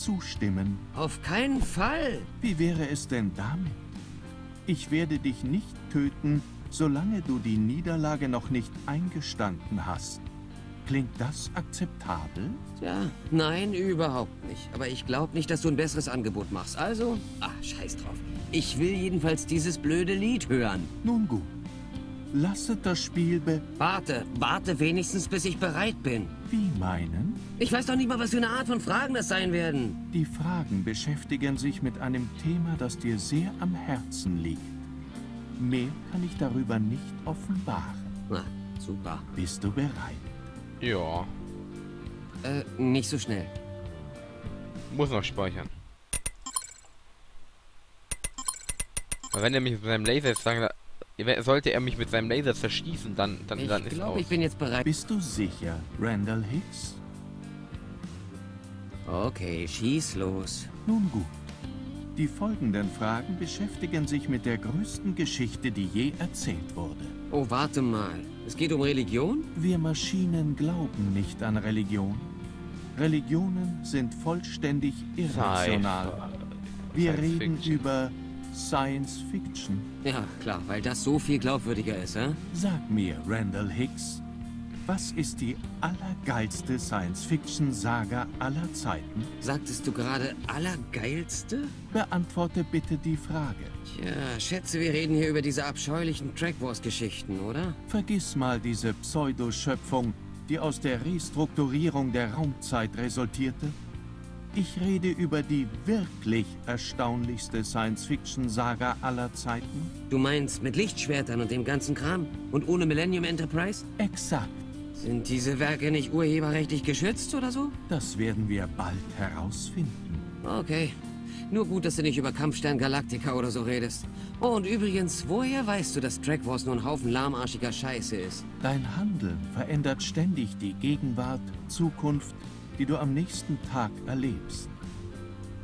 zustimmen. Auf keinen Fall. Wie wäre es denn damit? Ich werde dich nicht töten, solange du die Niederlage noch nicht eingestanden hast. Klingt das akzeptabel? Tja, nein, überhaupt nicht. Aber ich glaube nicht, dass du ein besseres Angebot machst. Also, ah, scheiß drauf. Ich will jedenfalls dieses blöde Lied hören. Nun gut. Lasset das Spiel be... Warte, warte wenigstens, bis ich bereit bin. Wie meinen? Ich weiß doch nicht mal, was für eine Art von Fragen das sein werden. Die Fragen beschäftigen sich mit einem Thema, das dir sehr am Herzen liegt. Mehr kann ich darüber nicht offenbaren. Na, super. Bist du bereit? Ja. Äh, nicht so schnell. Muss noch speichern. Weil wenn er mich mit seinem Laser jetzt sagen, sollte er mich mit seinem Laser zerschießen, dann, dann, Ich dann ist glaube, aus. ich bin jetzt bereit. Bist du sicher, Randall Hicks? Okay, schieß los. Nun gut. Die folgenden Fragen beschäftigen sich mit der größten Geschichte, die je erzählt wurde. Oh, warte mal. Es geht um Religion? Wir Maschinen glauben nicht an Religion. Religionen sind vollständig irrational. Wir reden über Science Fiction. Ja, klar, weil das so viel glaubwürdiger ist, hä? Sag mir, Randall Hicks, was ist die allergeilste Science-Fiction-Saga aller Zeiten? Sagtest du gerade allergeilste? Beantworte bitte die Frage. Tja, schätze, wir reden hier über diese abscheulichen Track Wars-Geschichten, oder? Vergiss mal diese Pseudoschöpfung, die aus der Restrukturierung der Raumzeit resultierte. Ich rede über die wirklich erstaunlichste Science-Fiction-Saga aller Zeiten. Du meinst mit Lichtschwertern und dem ganzen Kram? Und ohne Millennium Enterprise? Exakt. Sind diese Werke nicht urheberrechtlich geschützt oder so? Das werden wir bald herausfinden. Okay. Nur gut, dass du nicht über Kampfstern Galactica oder so redest. Oh, und übrigens, woher weißt du, dass Track Wars nur ein Haufen lahmarschiger Scheiße ist? Dein Handeln verändert ständig die Gegenwart, Zukunft, die du am nächsten Tag erlebst.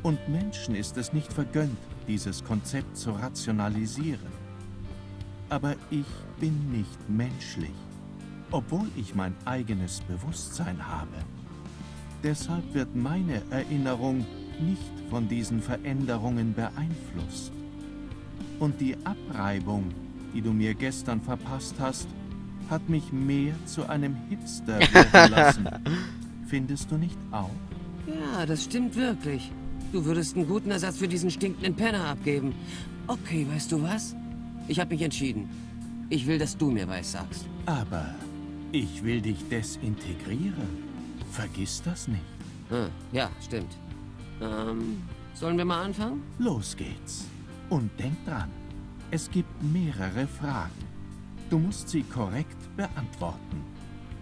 Und Menschen ist es nicht vergönnt, dieses Konzept zu rationalisieren. Aber ich bin nicht menschlich, obwohl ich mein eigenes Bewusstsein habe. Deshalb wird meine Erinnerung nicht von diesen Veränderungen beeinflusst. Und die Abreibung, die du mir gestern verpasst hast, hat mich mehr zu einem Hipster werden lassen. Findest du nicht auch? Ja, das stimmt wirklich. Du würdest einen guten Ersatz für diesen stinkenden Penner abgeben. Okay, weißt du was? Ich habe mich entschieden. Ich will, dass du mir was sagst. Aber ich will dich desintegrieren. Vergiss das nicht. Hm, ja, stimmt. Ähm, sollen wir mal anfangen? Los geht's. Und denk dran, es gibt mehrere Fragen. Du musst sie korrekt beantworten.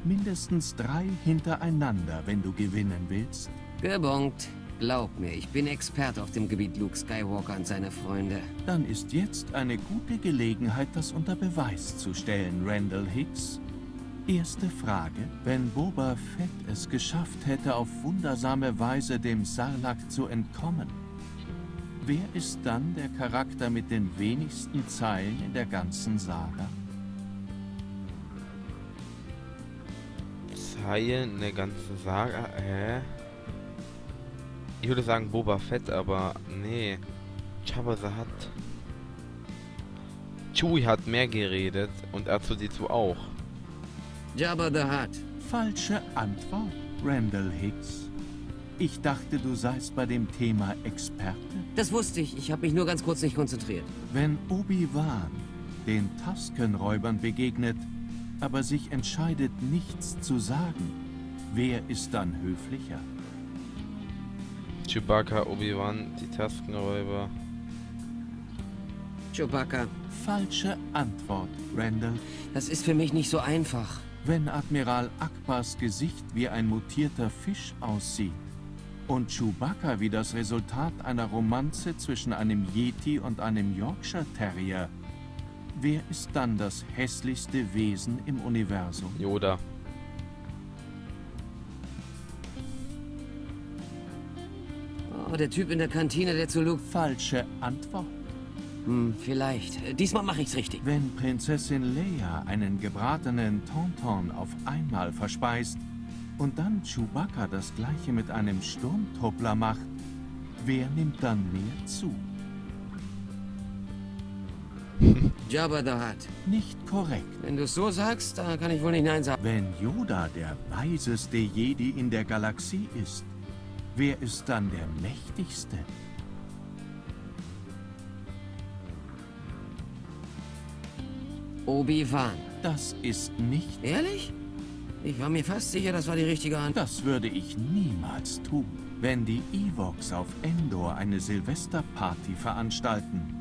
Mindestens drei hintereinander, wenn du gewinnen willst. Gebongt. Glaub mir, ich bin Experte auf dem Gebiet Luke Skywalker und seine Freunde. Dann ist jetzt eine gute Gelegenheit, das unter Beweis zu stellen, Randall Hicks. Erste Frage. Wenn Boba Fett es geschafft hätte, auf wundersame Weise dem Sarlacc zu entkommen, wer ist dann der Charakter mit den wenigsten Zeilen in der ganzen Saga? Zeilen, eine ganze Saga, hä? Ich würde sagen Boba Fett, aber nee. Jabba the Hutt. Chewie hat mehr geredet und R2D2 auch. Jabba the Hutt. Falsche Antwort, Randall Hicks. Ich dachte, du seist bei dem Thema Experte. Das wusste ich. Ich habe mich nur ganz kurz nicht konzentriert. Wenn Obi-Wan den Tusken-Räubern begegnet, aber sich entscheidet, nichts zu sagen, wer ist dann höflicher? Chewbacca, Obi-Wan, die Taskenräuber. Chewbacca. Falsche Antwort, Randall. Das ist für mich nicht so einfach. Wenn Admiral Akbars Gesicht wie ein mutierter Fisch aussieht und Chewbacca wie das Resultat einer Romanze zwischen einem Yeti und einem Yorkshire Terrier, wer ist dann das hässlichste Wesen im Universum? Yoda. Oh, der Typ in der Kantine, der zu Luke... Falsche Antwort. Hm, vielleicht. Äh, Diesmal mache ich's richtig. Wenn Prinzessin Leia einen gebratenen Tonton auf einmal verspeist und dann Chewbacca das gleiche mit einem Sturmtruppler macht, wer nimmt dann mehr zu? Jabba the Hutt. Nicht korrekt. Wenn du es so sagst, dann kann ich wohl nicht Nein sagen. Wenn Yoda der weiseste Jedi in der Galaxie ist, wer ist dann der mächtigste? Obi-Wan. Das ist nicht... Ehrlich? Ich war mir fast sicher, das war die richtige Antwort. Das würde ich niemals tun. Wenn die Ewoks auf Endor eine Silvesterparty veranstalten,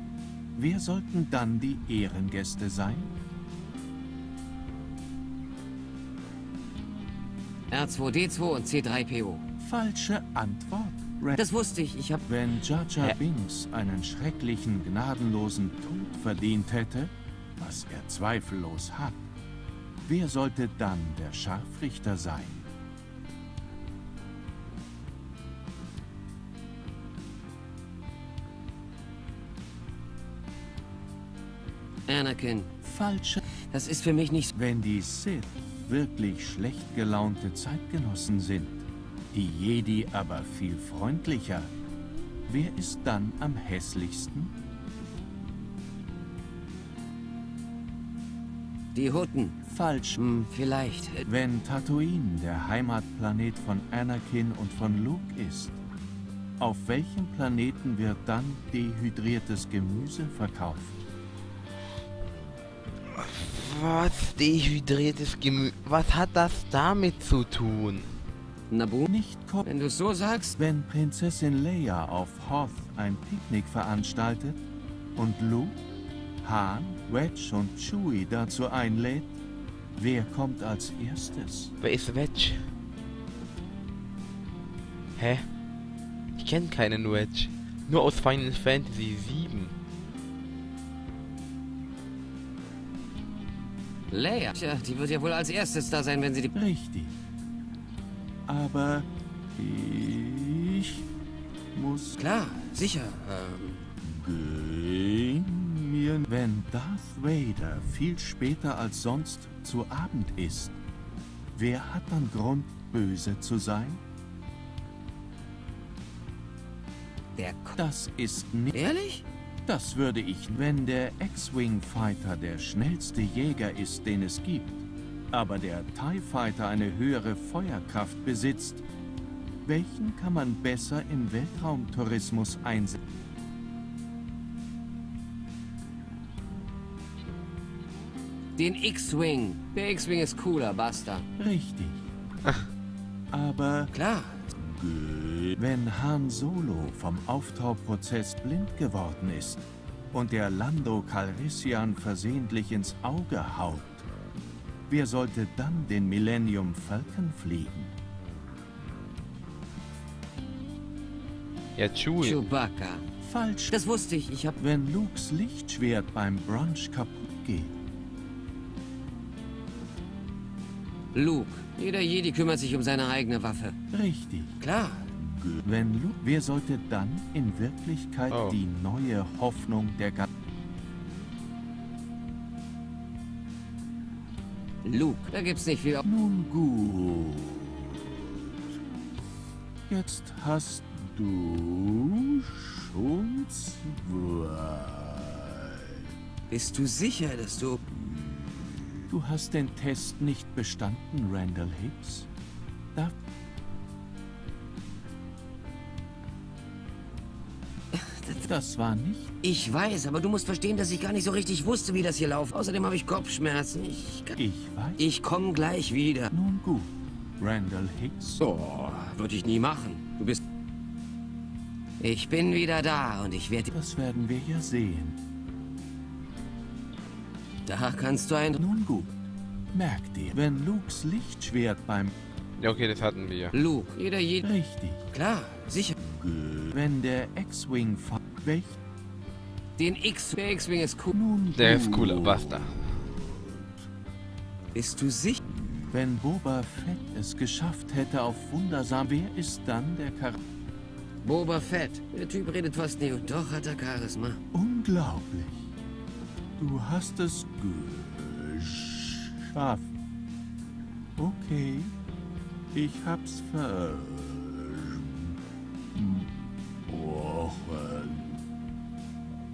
wer sollten dann die Ehrengäste sein? R2D2 und C3PO. Falsche Antwort. Red Das wusste ich. Ich hab... Wenn Jar Jar Hä? Binks einen schrecklichen, gnadenlosen Tod verdient hätte, was er zweifellos hat, wer sollte dann der Scharfrichter sein? Anakin. Falsche. Das ist für mich nicht... Wenn die Sith wirklich schlecht gelaunte Zeitgenossen sind, die Jedi aber viel freundlicher, wer ist dann am hässlichsten? Die Hutten. Falsch. Hm, vielleicht. Wenn Tatooine der Heimatplanet von Anakin und von Luke ist, auf welchem Planeten wird dann dehydriertes Gemüse verkauft? Was? Dehydriertes Gemüse. Was hat das damit zu tun? Nabu? Nicht korrekt. Wenn du es so sagst... Wenn Prinzessin Leia auf Hoth ein Picknick veranstaltet und Luke, Han, Wedge und Chewie dazu einlädt, wer kommt als erstes? Wer ist Wedge? Hä? Ich kenne keinen Wedge. Nur aus Final Fantasy 7. Leia. Tja, die wird ja wohl als erstes da sein, wenn sie die... Richtig. Aber ich muss Klar, sicher. Ähm, mir, wenn Darth Vader viel später als sonst zu Abend ist. Wer hat dann Grund, böse zu sein? der... K Das ist nicht... Ehrlich? Das würde ich, wenn der X-Wing Fighter der schnellste Jäger ist, den es gibt, aber der TIE Fighter eine höhere Feuerkraft besitzt, welchen kann man besser im Weltraumtourismus einsetzen? Den X-Wing. Der X-Wing ist cooler, basta. Richtig. Aber Klar. Wenn Han Solo vom Auftauprozess blind geworden ist und der Lando Calrissian versehentlich ins Auge haut, wer sollte dann den Millennium Falcon fliegen? Ja, Chewie. Chewbacca. Falsch. Das wusste ich. Ich hab... Wenn Lukes Lichtschwert beim Brunch kaputt geht, Luke. Jeder Jedi kümmert sich um seine eigene Waffe. richtig. Klar. Wenn Luke, wer sollte dann in Wirklichkeit Oh. die neue Hoffnung der Ga Luke. Da gibt's nicht viel... Nun gut. Jetzt hast du schon zwei. Bist du sicher, dass du... Du hast den Test nicht bestanden, Randall Hicks. Da das war nicht. Ich weiß, aber du musst verstehen, dass ich gar nicht so richtig wusste, wie das hier läuft. Außerdem habe ich Kopfschmerzen. Ich, kann- Ich weiß. ich komme gleich wieder. Nun gut. Randall Hicks. Oh, würde ich nie machen. Du bist... Ich bin wieder da und ich werde... Das werden wir ja sehen. Da kannst du ein... Nun gut. Merk dir, wenn Lukes Lichtschwert beim Ja, okay, das hatten wir. Luke. Jeder Jedi... richtig, Klar, sicher. wenn der X-Wing fa- welch Den X... Der X-Wing ist cool. nun Der ist gut. cooler, basta. Bist du sicher? Wenn Boba Fett es geschafft hätte auf Wundersam, wer ist dann der Charakter? Boba Fett. Der Typ redet fast nie und doch hat er Charisma. Unglaublich. Du hast es geschafft. Okay, ich hab's ver... Oh.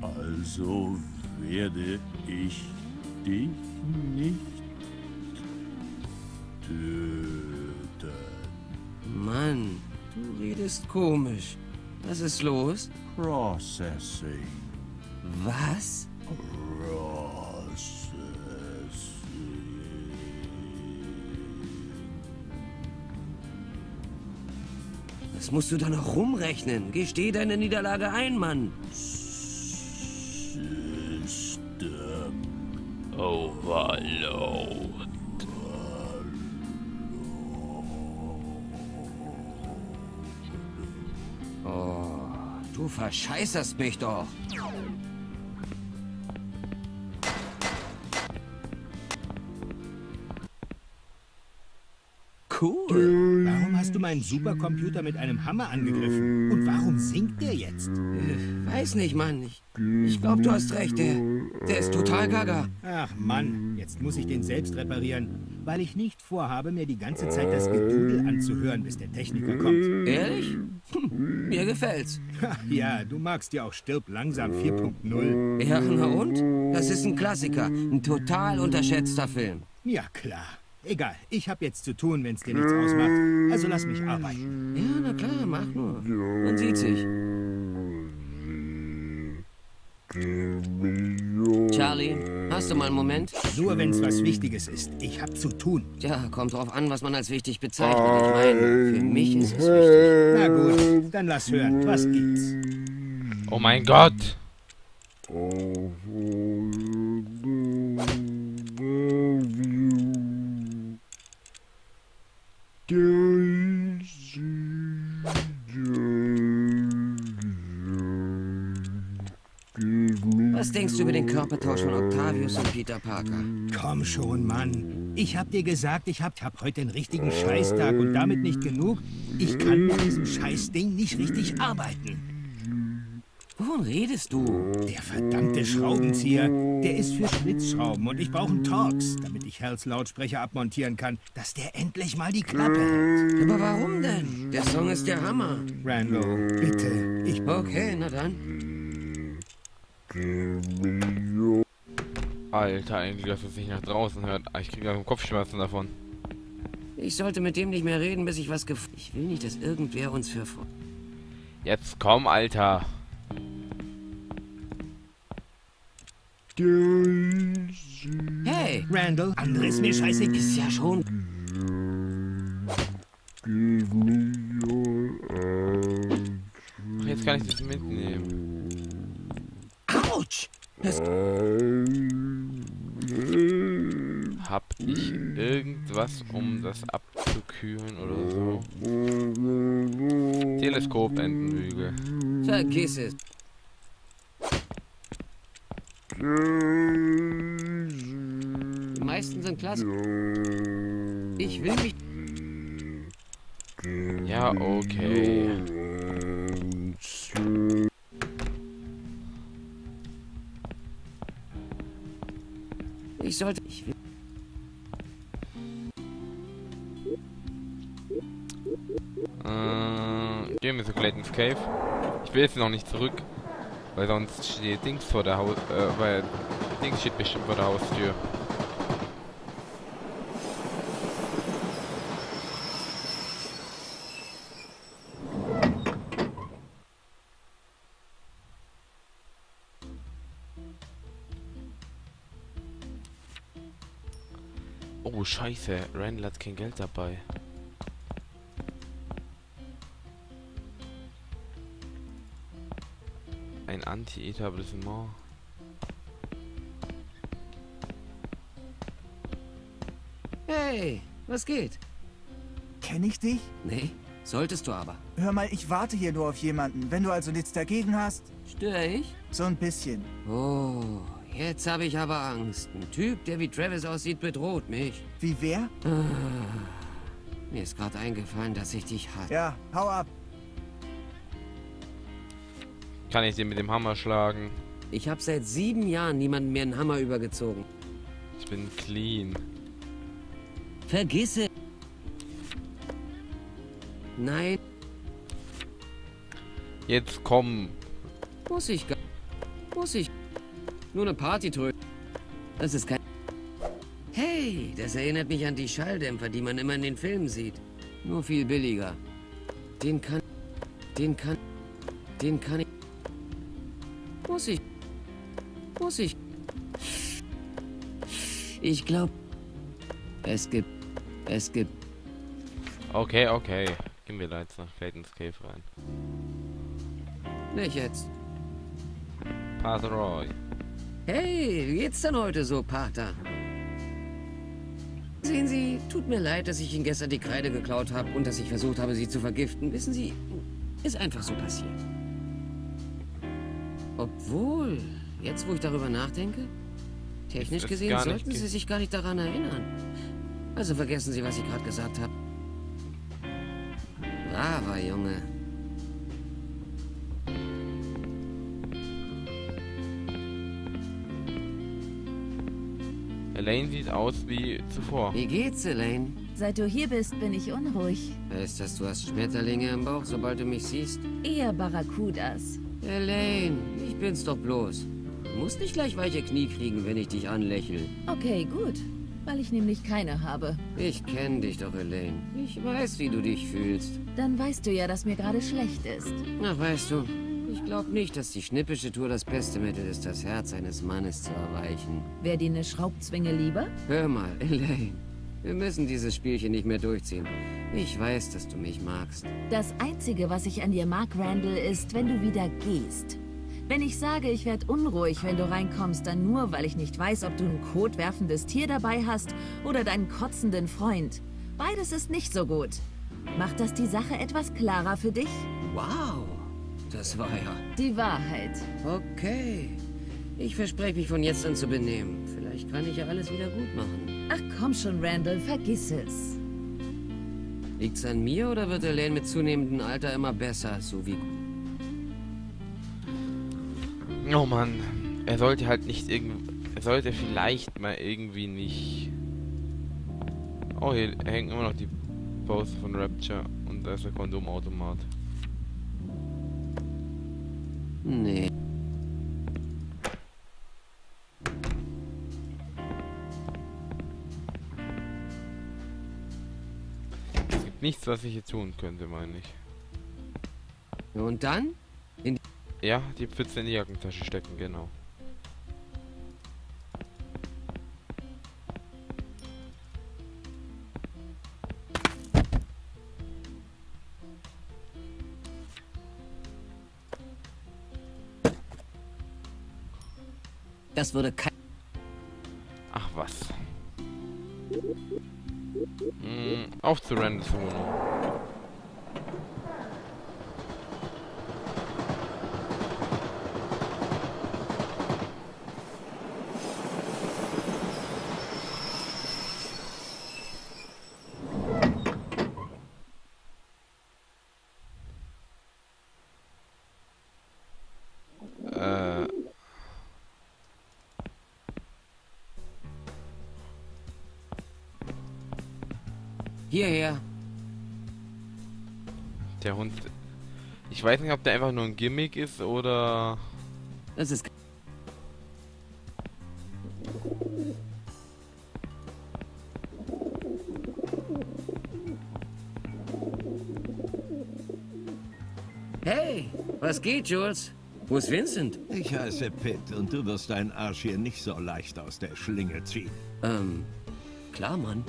Also werde ich dich nicht töten. Mann, du redest komisch. Was ist los? Processing. Was? Das musst du doch noch rumrechnen. Gesteh deine Niederlage ein, Mann. System. Overload. Oh, du verscheißerst mich doch. Meinen Supercomputer mit einem Hammer angegriffen? Und warum singt der jetzt? Weiß nicht, Mann. Ich, ich glaube, du hast recht. Der, der ist total gaga. Ach Mann, jetzt muss ich den selbst reparieren, weil ich nicht vorhabe, mir die ganze Zeit das Gedudel anzuhören, bis der Techniker kommt. Ehrlich? Hm, mir gefällt's. Ja, du magst ja auch Stirb langsam 4.0. Ja, na und? Das ist ein Klassiker. Ein total unterschätzter Film. Ja, klar. Egal, ich hab jetzt zu tun, wenn's dir nichts ausmacht. Also lass mich arbeiten. Ja, na klar, mach nur. Man sieht sich. Charlie, hast du mal einen Moment? Nur wenn's was Wichtiges ist. Ich hab zu tun. Ja, kommt drauf an, was man als wichtig bezeichnet. Ich meine, für mich ist es wichtig. Na gut, dann lass hören. Was gibt's? Oh mein Gott! Was denkst du über den Körpertausch von Octavius und Peter Parker? Komm schon, Mann. Ich hab dir gesagt, ich hab, hab heute einen richtigen Scheißtag und damit nicht genug. Ich kann mit diesem Scheißding nicht richtig arbeiten. Wovon redest du? Der verdammte Schraubenzieher, der ist für Schlitzschrauben und ich brauche einen Torx, damit ich Hells Lautsprecher abmontieren kann, dass der endlich mal die Klappe hält. Aber warum denn? Der Song ist der Hammer. Randall, bitte, ich Okay, na dann. Alter, eigentlich, dass es sich nach draußen hört. Ah, Ich kriege also Kopfschmerzen davon. Ich sollte mit dem nicht mehr reden, bis ich was gef... Ich will nicht, dass irgendwer uns für... Jetzt komm, Alter. Hey, Randall, andere ist mir scheißegal. ist ja schon... Ach, jetzt kann ich das mitnehmen. Autsch! Das... Hab ich irgendwas, um das abzukühlen oder so? Teleskopentenbügel. Vergiss es. Die meisten sind klasse. Ich will mich... Ja, okay. Ich sollte... Ich will... Äh, gehen wir zu Clayton's Cave. Ich will jetzt noch nicht zurück, weil sonst steht Dings vor der Haus, äh, weil Dings steht bestimmt vor der Haustür. Scheiße. Randall hat kein Geld dabei. Ein Anti-Etablissement. Hey, was geht? Kenn ich dich? Nee, solltest du aber. Hör mal, ich warte hier nur auf jemanden. Wenn du also nichts dagegen hast, Störe ich? so ein bisschen. Oh, jetzt habe ich aber Angst. Ein Typ, der wie Travis aussieht, bedroht mich. Wie wer? Mir ist gerade eingefallen, dass ich dich hasse. Ja, hau ab. Kann ich den mit dem Hammer schlagen? Ich habe seit sieben Jahren niemanden mehr einen Hammer übergezogen. Ich bin clean. Vergiss es. Nein, Jetzt komm. muss ich gar... Muss ich... Nur eine Partytröte. Das ist kein... Hey, das erinnert mich an die Schalldämpfer, die man immer in den Filmen sieht. Nur viel billiger. Den kann... Den kann... Den kann ich... Muss ich... Muss ich... Ich glaube... Es gibt... Es gibt... Okay, okay. Gehen wir da jetzt nach Clayton's Cave rein. Nicht jetzt. Pater Roy. Hey, wie geht's denn heute so, Pater? Sehen Sie, tut mir leid, dass ich Ihnen gestern die Kreide geklaut habe und dass ich versucht habe, Sie zu vergiften. Wissen Sie, ist einfach so passiert. Obwohl, jetzt wo ich darüber nachdenke, technisch gesehen sollten Sie sich gar nicht daran erinnern. Also vergessen Sie, was ich gerade gesagt habe. Braver Junge. Elaine sieht aus wie zuvor. Wie geht's, Elaine? Seit du hier bist, bin ich unruhig. Heißt das, du hast Schmetterlinge im Bauch, sobald du mich siehst? Eher Barracudas. Elaine, ich bin's doch bloß. Du musst nicht gleich weiche Knie kriegen, wenn ich dich anlächle. Okay, gut. Weil ich nämlich keine habe. Ich kenne dich doch, Elaine. Ich weiß, wie du dich fühlst. Dann weißt du ja, dass mir gerade schlecht ist. Ach, weißt du, ich glaube nicht, dass die schnippische Tour das beste Mittel ist, das Herz eines Mannes zu erreichen. Wäre dir eine Schraubzwinge lieber? Hör mal, Elaine. Wir müssen dieses Spielchen nicht mehr durchziehen. Ich weiß, dass du mich magst. Das Einzige, was ich an dir mag, Randall, ist, wenn du wieder gehst. Wenn ich sage, ich werde unruhig, wenn du reinkommst, dann nur, weil ich nicht weiß, ob du ein kotwerfendes Tier dabei hast oder deinen kotzenden Freund. Beides ist nicht so gut. Macht das die Sache etwas klarer für dich? Wow, das war ja... Die Wahrheit. Okay. Ich verspreche mich von jetzt an zu benehmen. Vielleicht kann ich ja alles wieder gut machen. Ach komm schon, Randall, vergiss es. Liegt's an mir oder wird Elaine mit zunehmendem Alter immer besser, so wie... Oh Mann. Er sollte halt nicht irgendwie. Er sollte vielleicht mal irgendwie nicht. Oh, hier hängen immer noch die Poster von Rapture und da ist der Kondomautomat. Nee. Es gibt nichts, was ich hier tun könnte, meine ich. Und dann? Ja, die Pfütze in die Jackentasche stecken, genau. Das würde kein... Ach was. Hm, auf zu Randalls Wohnung. Ich weiß nicht, ob der einfach nur ein Gimmick ist oder. Das ist... Hey, was geht, Jules? Wo ist Vincent? Ich heiße Pitt und du wirst deinen Arsch hier nicht so leicht aus der Schlinge ziehen. Ähm, klar, Mann.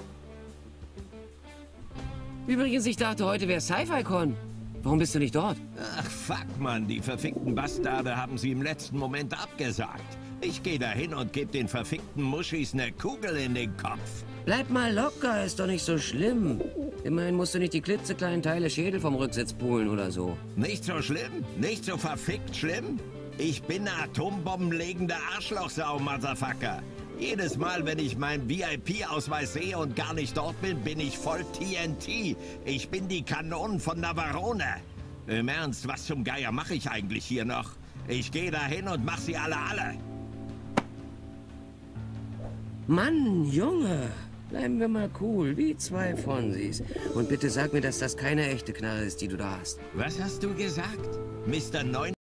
Übrigens, ich dachte, heute wäre Sci-Fi-Con. Warum bist du nicht dort? Ach, fuck, Mann, die verfickten Bastarde haben sie im letzten Moment abgesagt. Ich gehe dahin und gebe den verfickten Muschis eine Kugel in den Kopf. Bleib mal locker, ist doch nicht so schlimm. Immerhin musst du nicht die klitzekleinen Teile Schädel vom Rücksitz pulen oder so. Nicht so schlimm? Nicht so verfickt schlimm? Ich bin eine atombombenlegende Arschlochsau, Motherfucker. Jedes Mal, wenn ich meinen VIP-Ausweis sehe und gar nicht dort bin, bin ich voll TNT. Ich bin die Kanonen von Navarone. Im Ernst, was zum Geier mache ich eigentlich hier noch? Ich gehe dahin und mach sie alle alle. Mann, Junge, bleiben wir mal cool, wie zwei Fonsis. Und bitte sag mir, dass das keine echte Knarre ist, die du da hast. Was hast du gesagt? Mr. 9